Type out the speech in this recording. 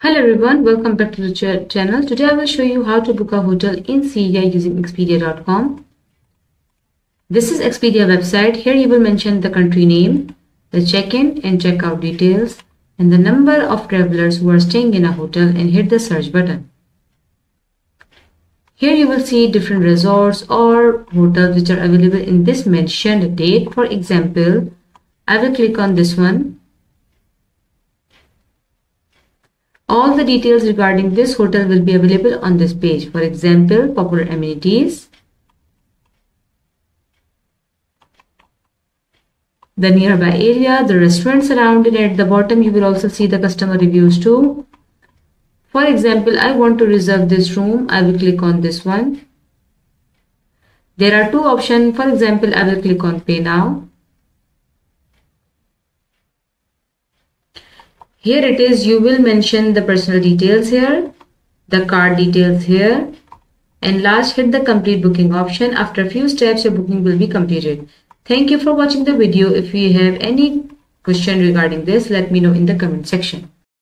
Hello everyone, welcome back to the ch channel. Today I will show you how to book a hotel in Syria using Expedia.com. This is Expedia website. Here you will mention the country name, the check-in and check-out details, and the number of travelers who are staying in a hotel and hit the search button. Here you will see different resorts or hotels which are available in this mentioned date. For example, I will click on this one All the details regarding this hotel will be available on this page. For example, popular amenities, the nearby area, the restaurants around it. At the bottom, you will also see the customer reviews too. For example, I want to reserve this room. I will click on this one. There are two options. For example, I will click on pay now. Here it is, you will mention the personal details here, the card details here, and last hit the complete booking option. After a few steps, your booking will be completed. Thank you for watching the video. If you have any question regarding this, let me know in the comment section.